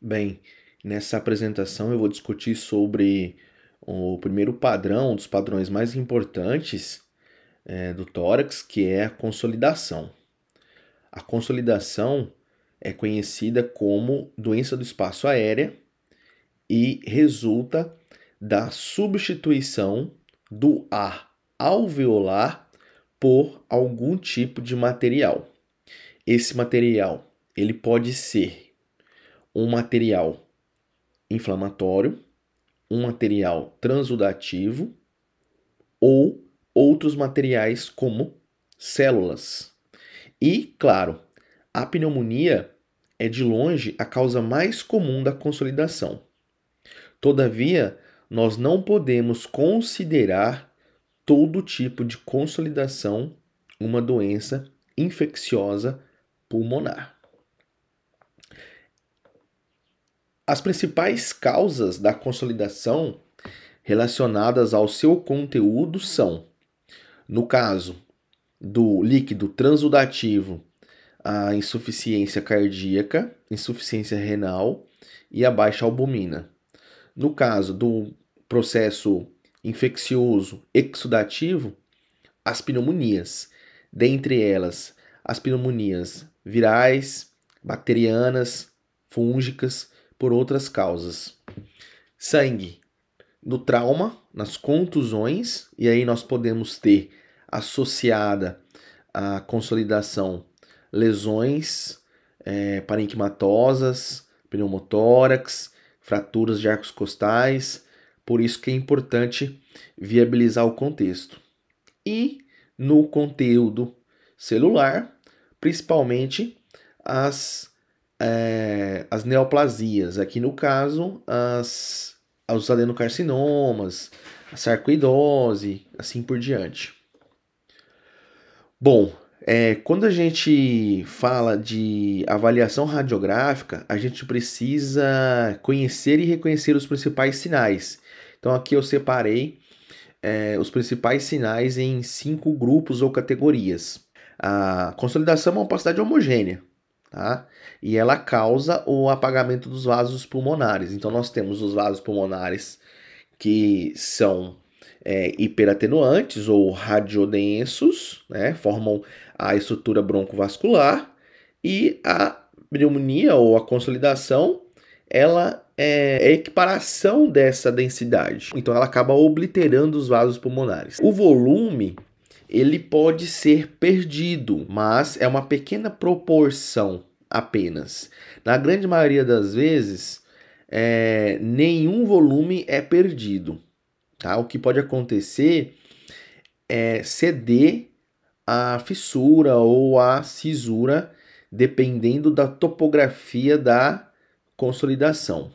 Bem, nessa apresentação eu vou discutir sobre o primeiro padrão, um dos padrões mais importantes é, do tórax, que é a consolidação. A consolidação é conhecida como doença do espaço aéreo e resulta da substituição do ar alveolar por algum tipo de material. Esse material ele pode ser um material inflamatório, um material transudativo ou outros materiais como células. E, claro, a pneumonia é de longe a causa mais comum da consolidação. Todavia, nós não podemos considerar todo tipo de consolidação uma doença infecciosa pulmonar. As principais causas da consolidação relacionadas ao seu conteúdo são, no caso do líquido transudativo, a insuficiência cardíaca, insuficiência renal e a baixa albumina. No caso do processo infeccioso exudativo, as pneumonias, dentre elas as pneumonias virais, bacterianas, fúngicas por outras causas. Sangue no trauma, nas contusões, e aí nós podemos ter associada à consolidação lesões é, parenquimatosas, pneumotórax, fraturas de arcos costais, por isso que é importante viabilizar o contexto. E no conteúdo celular, principalmente as é, as neoplasias, aqui no caso, as, os adenocarcinomas, a sarcoidose, assim por diante. Bom, é, quando a gente fala de avaliação radiográfica, a gente precisa conhecer e reconhecer os principais sinais. Então aqui eu separei é, os principais sinais em cinco grupos ou categorias. A consolidação é uma opacidade homogênea, tá? E ela causa o apagamento dos vasos pulmonares. Então nós temos os vasos pulmonares que são é, hiperatenuantes ou radiodensos, né? Formam a estrutura broncovascular e a pneumonia ou a consolidação ela é a equiparação dessa densidade. Então ela acaba obliterando os vasos pulmonares. O volume ele pode ser perdido, mas é uma pequena proporção apenas. Na grande maioria das vezes, é, nenhum volume é perdido. Tá? O que pode acontecer é ceder a fissura ou a cisura, dependendo da topografia da consolidação.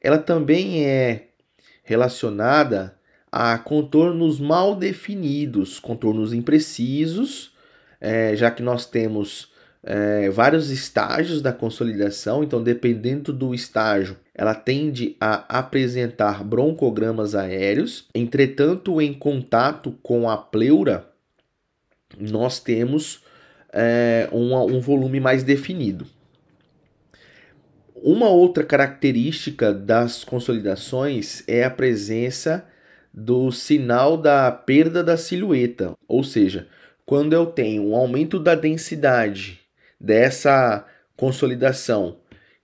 Ela também é relacionada a contornos mal definidos, contornos imprecisos, é, já que nós temos é, vários estágios da consolidação, então, dependendo do estágio, ela tende a apresentar broncogramas aéreos. Entretanto, em contato com a pleura, nós temos é, um, um volume mais definido. Uma outra característica das consolidações é a presença do sinal da perda da silhueta, ou seja, quando eu tenho um aumento da densidade dessa consolidação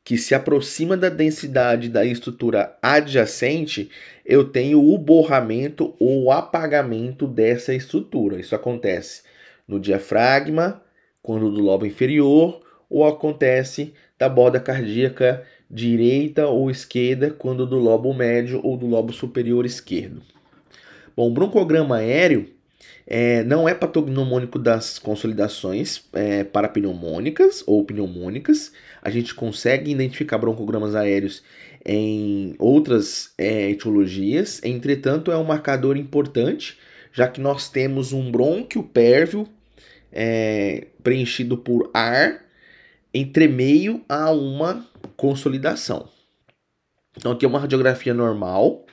que se aproxima da densidade da estrutura adjacente, eu tenho o borramento ou apagamento dessa estrutura. Isso acontece no diafragma, quando do lobo inferior, ou acontece da borda cardíaca direita ou esquerda, quando do lobo médio ou do lobo superior esquerdo. Bom, o broncograma aéreo é, não é patognomônico das consolidações é, parapneumônicas ou pneumônicas. A gente consegue identificar broncogramas aéreos em outras é, etiologias, entretanto, é um marcador importante, já que nós temos um brônquio pérvio é, preenchido por ar entre meio a uma consolidação. Então, aqui é uma radiografia normal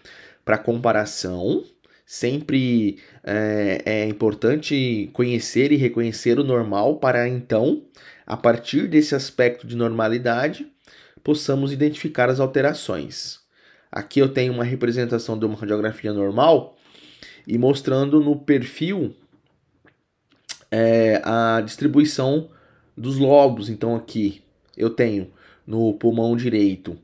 para comparação Sempre é, é importante conhecer e reconhecer o normal para então, a partir desse aspecto de normalidade, possamos identificar as alterações. Aqui eu tenho uma representação de uma radiografia normal e mostrando no perfil é, a distribuição dos lobos. Então aqui eu tenho no pulmão direito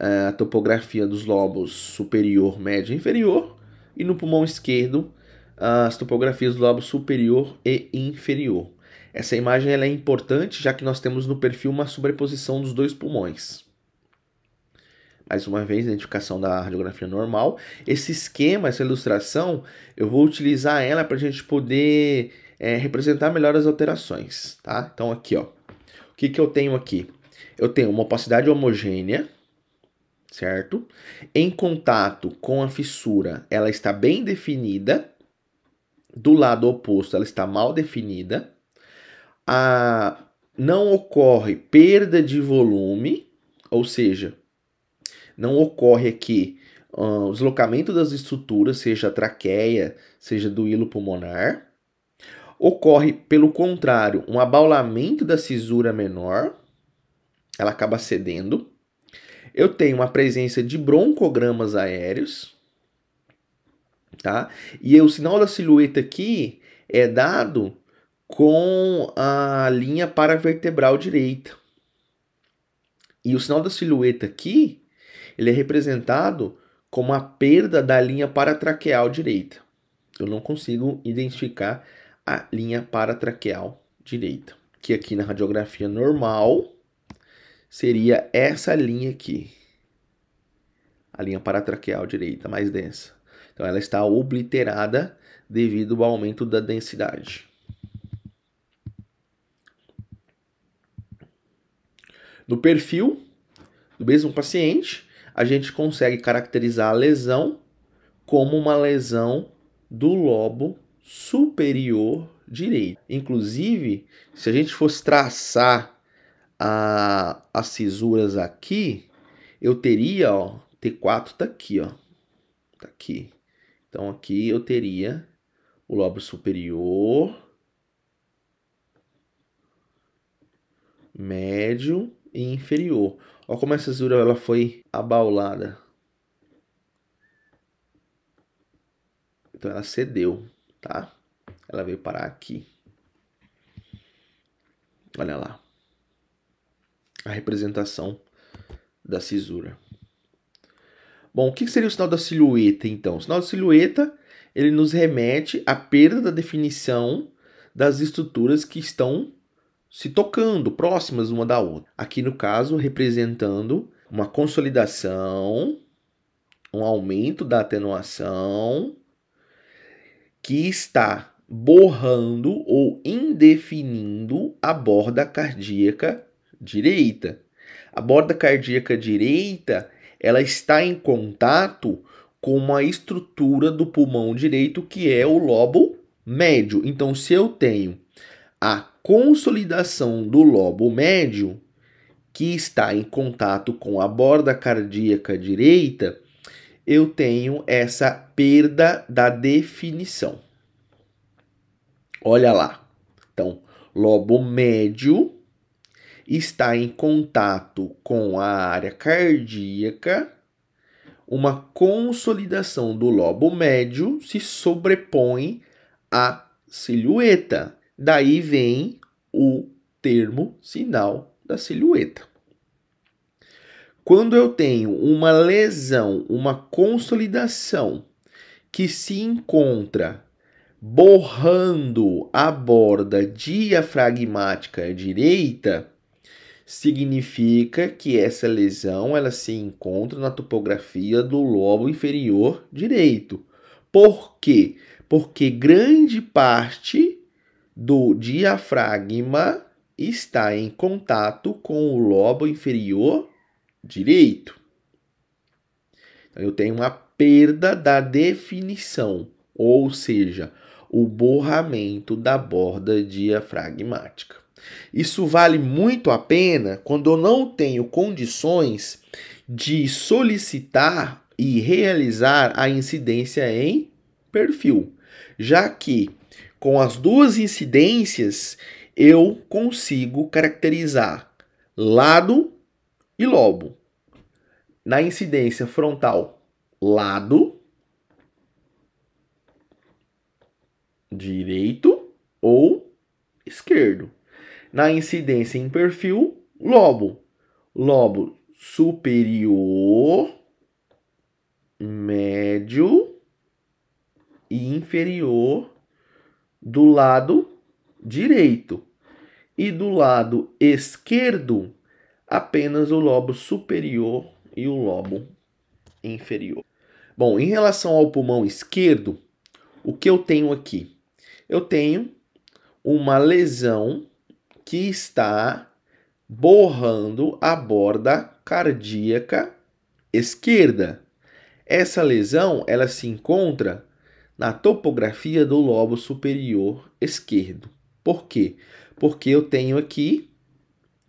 é, a topografia dos lobos superior, médio e inferior e no pulmão esquerdo as topografias do lobo superior e inferior. Essa imagem é importante já que nós temos no perfil uma sobreposição dos dois pulmões. Mais uma vez, identificação da radiografia normal. Esse esquema, essa ilustração, eu vou utilizar ela para a gente poder é, representar melhor as alterações, tá? Então aqui, ó, o que, que eu tenho aqui? Eu tenho uma opacidade homogênea, certo? Em contato com a fissura, ela está bem definida. Do lado oposto, ela está mal definida a, não ocorre perda de volume, ou seja, não ocorre aqui uh, o deslocamento das estruturas, seja a traqueia, seja do hilo pulmonar. Ocorre, pelo contrário, um abaulamento da cisura menor, ela acaba cedendo. Eu tenho uma presença de broncogramas aéreos, tá? E o sinal da silhueta aqui é dado com a linha paravertebral direita. E o sinal da silhueta aqui, ele é representado como a perda da linha paratraqueal direita. Eu não consigo identificar a linha paratraqueal direita, que aqui na radiografia normal seria essa linha aqui. A linha paratraqueal direita mais densa. Então ela está obliterada devido ao aumento da densidade. No perfil do mesmo paciente, a gente consegue caracterizar a lesão como uma lesão do lobo superior direito. Inclusive, se a gente fosse traçar a, as cisuras aqui, eu teria, ó, T4 tá aqui, ó. Tá aqui. Então aqui eu teria o lobo superior, médio e inferior. Olha como essa zura ela foi abaulada. Então ela cedeu, tá? Ela veio parar aqui. Olha lá. A representação da cisura. Bom, o que seria o sinal da silhueta, então? O sinal da silhueta, ele nos remete à perda da definição das estruturas que estão se tocando, próximas uma da outra. Aqui no caso, representando uma consolidação, um aumento da atenuação que está borrando ou indefinindo a borda cardíaca direita. A borda cardíaca direita, ela está em contato com uma estrutura do pulmão direito que é o lobo médio. Então, se eu tenho a consolidação do lobo médio, que está em contato com a borda cardíaca direita, eu tenho essa perda da definição. Olha lá. Então, lobo médio está em contato com a área cardíaca, uma consolidação do lobo médio se sobrepõe à silhueta. Daí vem o termo sinal da silhueta. Quando eu tenho uma lesão, uma consolidação que se encontra borrando a borda diafragmática direita, significa que essa lesão ela se encontra na topografia do lobo inferior direito. Por quê? Porque grande parte do diafragma está em contato com o lobo inferior direito. Então, eu tenho uma perda da definição, ou seja, o borramento da borda diafragmática. Isso vale muito a pena quando eu não tenho condições de solicitar e realizar a incidência em perfil, já que com as duas incidências, eu consigo caracterizar lado e lobo. Na incidência frontal, lado direito ou esquerdo. Na incidência em perfil, lobo. Lobo superior, médio e inferior do lado direito. E do lado esquerdo, apenas o lobo superior e o lobo inferior. Bom, em relação ao pulmão esquerdo, o que eu tenho aqui? Eu tenho uma lesão que está borrando a borda cardíaca esquerda. Essa lesão, ela se encontra na topografia do lobo superior esquerdo. Por quê? Porque eu tenho aqui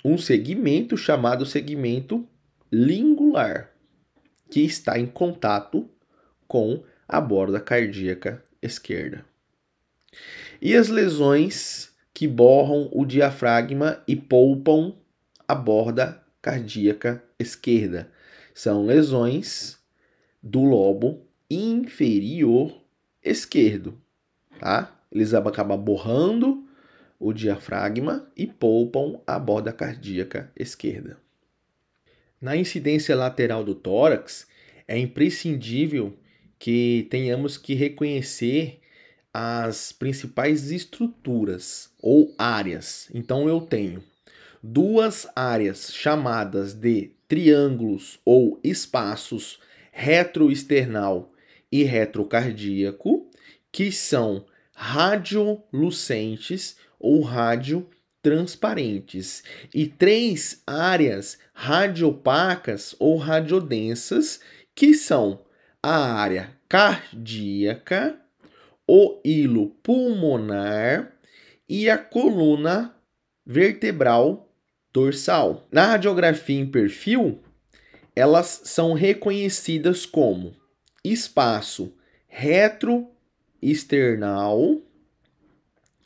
um segmento chamado segmento lingular, que está em contato com a borda cardíaca esquerda. E as lesões que borram o diafragma e poupam a borda cardíaca esquerda são lesões do lobo inferior esquerdo, tá? Eles acabam borrando o diafragma e poupam a borda cardíaca esquerda. Na incidência lateral do tórax, é imprescindível que tenhamos que reconhecer as principais estruturas ou áreas. Então eu tenho duas áreas chamadas de triângulos ou espaços retroesternal e retrocardíaco, que são radiolucentes ou radiotransparentes, e três áreas radiopacas ou radiodensas, que são a área cardíaca, o hilo pulmonar e a coluna vertebral dorsal. Na radiografia em perfil, elas são reconhecidas como espaço retroesternal,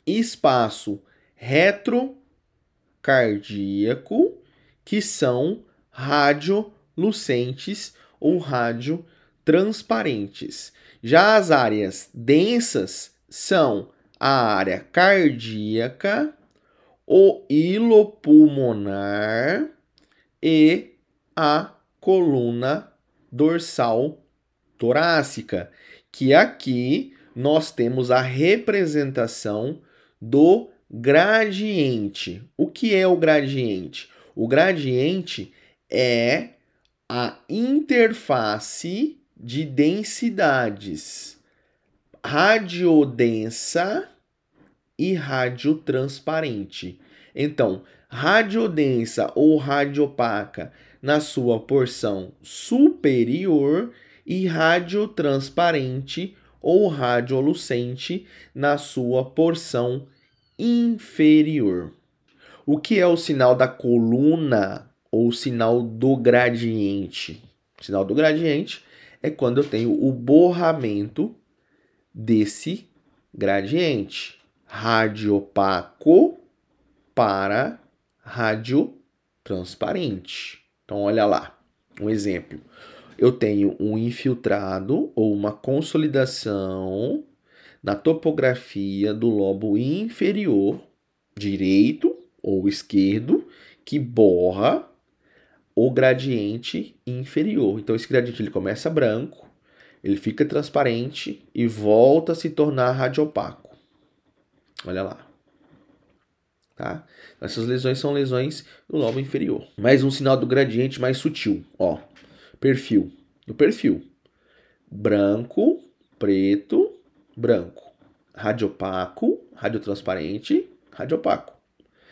espaço retrocardíaco, que são radiolucentes ou radiotransparentes. Já as áreas densas são a área cardíaca, o hilo pulmonar e a coluna dorsal torácica, que aqui nós temos a representação do gradiente. O que é o gradiente? O gradiente é a interface de densidades radiodensa e radiotransparente. Então, radiodensa ou radiopaca na sua porção superior e radiotransparente ou radiolucente na sua porção inferior. O que é o sinal da coluna ou sinal do gradiente? O sinal do gradiente é quando eu tenho o borramento desse gradiente radiopaco para radiotransparente. Então, olha lá, um exemplo eu tenho um infiltrado ou uma consolidação na topografia do lobo inferior direito ou esquerdo que borra o gradiente inferior. Então esse gradiente ele começa branco, ele fica transparente e volta a se tornar radiopaco. Olha lá. Tá? Essas lesões são lesões do lobo inferior. Mais um sinal do gradiente mais sutil, ó perfil. No perfil. Branco, preto, branco. Radiopaco, radiotransparente, radiopaco.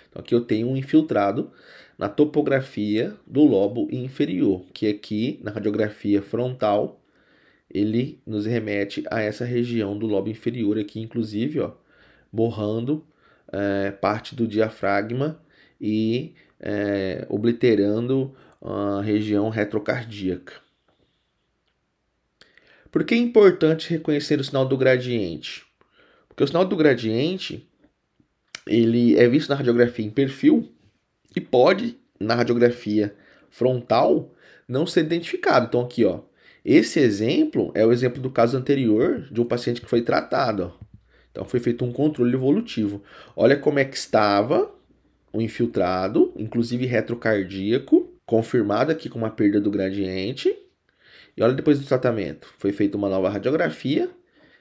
Então aqui eu tenho um infiltrado na topografia do lobo inferior, que aqui na radiografia frontal ele nos remete a essa região do lobo inferior aqui, inclusive, ó, borrando é, parte do diafragma e é, obliterando a região retrocardíaca. Por que é importante reconhecer o sinal do gradiente? Porque o sinal do gradiente ele é visto na radiografia em perfil e pode, na radiografia frontal não ser identificado. Então aqui, ó, esse exemplo é o exemplo do caso anterior de um paciente que foi tratado. Ó. Então foi feito um controle evolutivo. Olha como é que estava o infiltrado, inclusive retrocardíaco, confirmado aqui com uma perda do gradiente. E olha depois do tratamento, foi feita uma nova radiografia.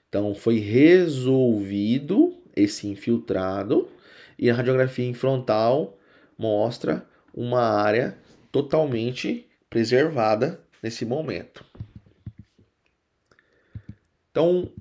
Então foi resolvido esse infiltrado e a radiografia em frontal mostra uma área totalmente preservada nesse momento. Então,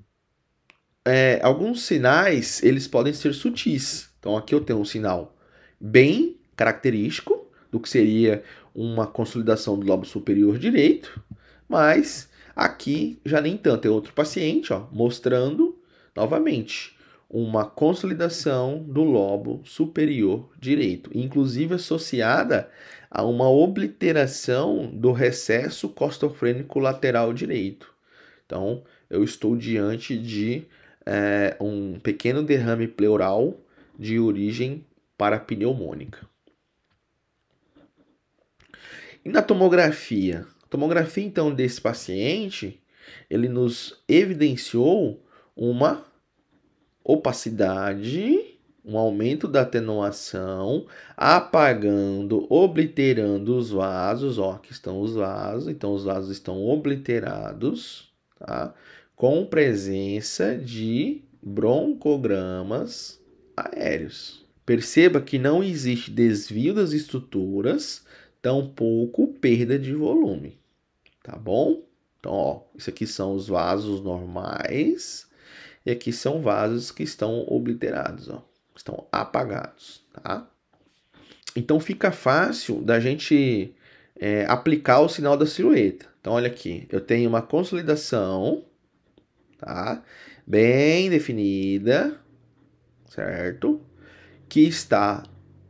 é, alguns sinais eles podem ser sutis. Então aqui eu tenho um sinal bem característico do que seria uma consolidação do lobo superior direito, mas aqui já nem tanto. É outro paciente, ó, mostrando novamente uma consolidação do lobo superior direito, inclusive associada a uma obliteração do recesso costofrênico lateral direito. Então, eu estou diante de é, um pequeno derrame pleural de origem parapneumônica. E na tomografia? A tomografia, então, desse paciente, ele nos evidenciou uma opacidade, um aumento da atenuação, apagando, obliterando os vasos, ó, aqui estão os vasos, então os vasos estão obliterados, tá? com presença de broncogramas aéreos. Perceba que não existe desvio das estruturas, tampouco perda de volume, tá bom? Então, ó, isso aqui são os vasos normais e aqui são vasos que estão obliterados, ó, estão apagados, tá? Então fica fácil da gente é, aplicar o sinal da silhueta. Então, olha aqui, eu tenho uma consolidação tá? Bem definida, certo? Que está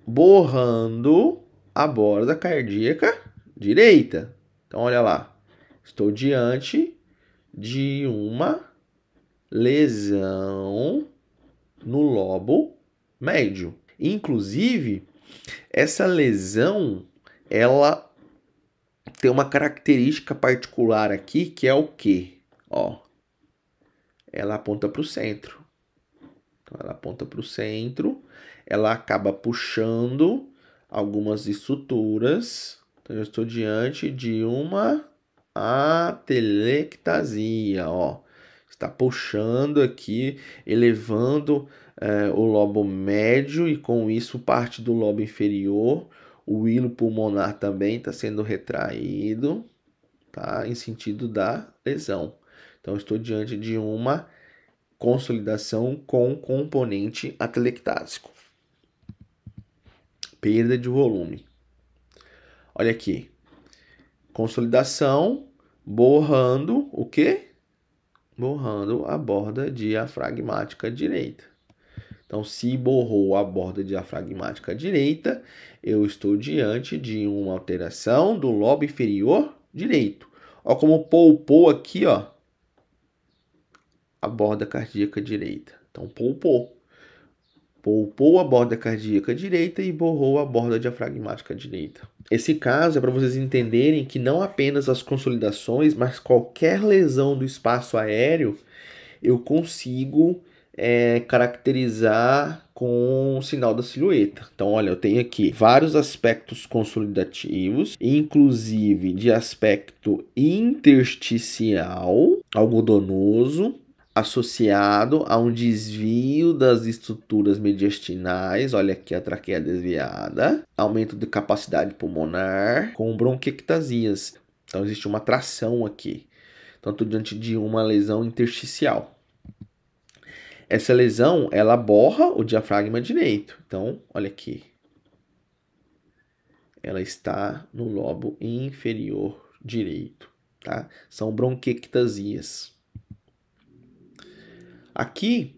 borrando a borda cardíaca direita. Então, olha lá. Estou diante de uma lesão no lobo médio. Inclusive, essa lesão, ela tem uma característica particular aqui, que é o que? Ó, ela aponta para o centro. Então, ela aponta para o centro, ela acaba puxando algumas estruturas. Então, eu estou diante de uma atelectasia, ó. Está puxando aqui, elevando é, o lobo médio e com isso parte do lobo inferior. O hilo pulmonar também está sendo retraído, tá? Em sentido da lesão. Então, estou diante de uma consolidação com componente atelectásico. Perda de volume. Olha aqui. Consolidação borrando o quê? Borrando a borda diafragmática direita. Então, se borrou a borda diafragmática direita, eu estou diante de uma alteração do lobo inferior direito. Ó como poupou aqui, ó, a borda cardíaca direita. Então, poupou. Poupou a borda cardíaca direita e borrou a borda diafragmática direita. Esse caso é para vocês entenderem que não apenas as consolidações, mas qualquer lesão do espaço aéreo eu consigo é, caracterizar com o sinal da silhueta. Então, olha, eu tenho aqui vários aspectos consolidativos, inclusive de aspecto intersticial, algodonoso, associado a um desvio das estruturas mediastinais, olha aqui a traqueia desviada, aumento de capacidade pulmonar com bronquiectasias. Então existe uma tração aqui. Estou diante de uma lesão intersticial. Essa lesão, ela borra o diafragma direito. Então, olha aqui. Ela está no lobo inferior direito, tá? São bronquiectasias. Aqui,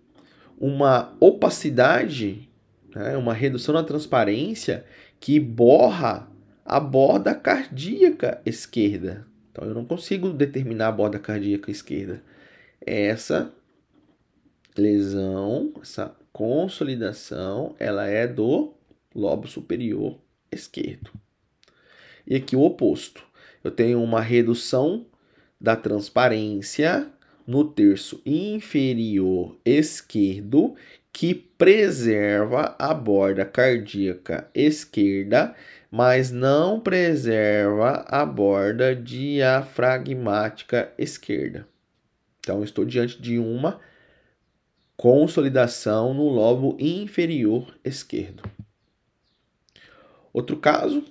uma opacidade, né, uma redução na transparência que borra a borda cardíaca esquerda. Então, eu não consigo determinar a borda cardíaca esquerda. Essa lesão, essa consolidação, ela é do lobo superior esquerdo. e aqui o oposto. Eu tenho uma redução da transparência no terço inferior esquerdo que preserva a borda cardíaca esquerda, mas não preserva a borda diafragmática esquerda. Então, estou diante de uma consolidação no lobo inferior esquerdo. Outro caso,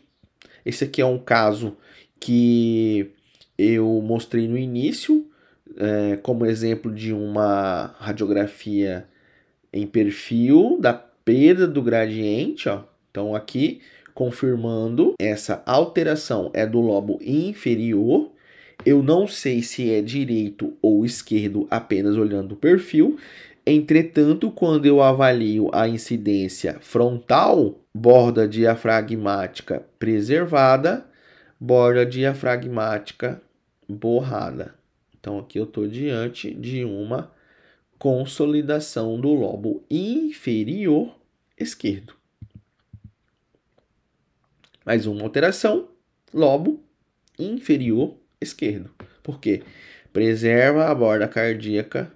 esse aqui é um caso que eu mostrei no início, é, como exemplo de uma radiografia em perfil da perda do gradiente, ó. Então aqui confirmando essa alteração é do lobo inferior. Eu não sei se é direito ou esquerdo apenas olhando o perfil. Entretanto, quando eu avalio a incidência frontal, borda diafragmática preservada, borda diafragmática borrada. Então aqui eu estou diante de uma consolidação do lobo inferior esquerdo. Mais uma alteração, lobo inferior esquerdo. Por quê? Preserva a borda cardíaca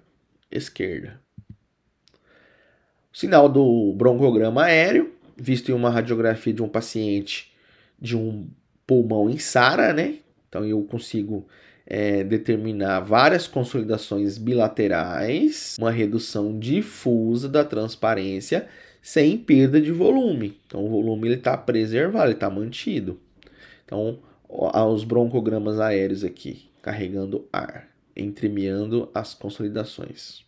esquerda. Sinal do broncograma aéreo, visto em uma radiografia de um paciente de um pulmão em SARA, né? Então eu consigo é, determinar várias consolidações bilaterais, uma redução difusa da transparência sem perda de volume. Então o volume está preservado, está mantido. Então os broncogramas aéreos aqui carregando ar, entremeando as consolidações.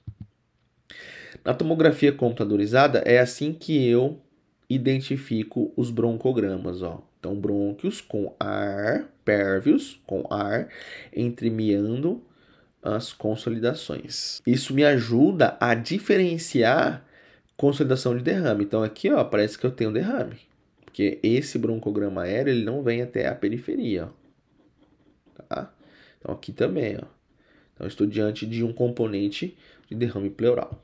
Na tomografia computadorizada é assim que eu identifico os broncogramas, ó. Então, brônquios com ar, pérvios com ar, entremeando as consolidações. Isso me ajuda a diferenciar consolidação de derrame. Então, aqui, ó, parece que eu tenho derrame. Porque esse broncograma aéreo, ele não vem até a periferia, ó. Tá? Então, aqui também, ó. Então, estou diante de um componente de derrame pleural.